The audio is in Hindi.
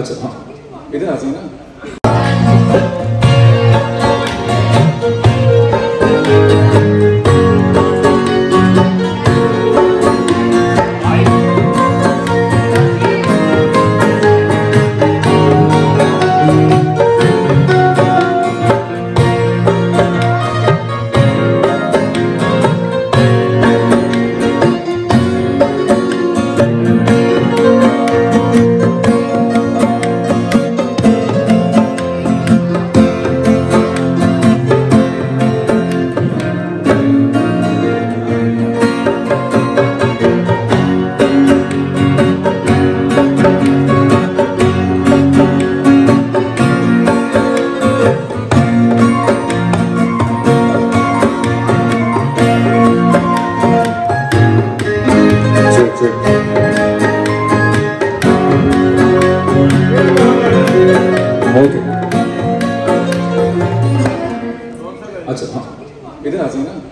अच्छा हाँ। इधर आ जाइए ना। ओके अच्छा हाँ इधर आ जाइए ना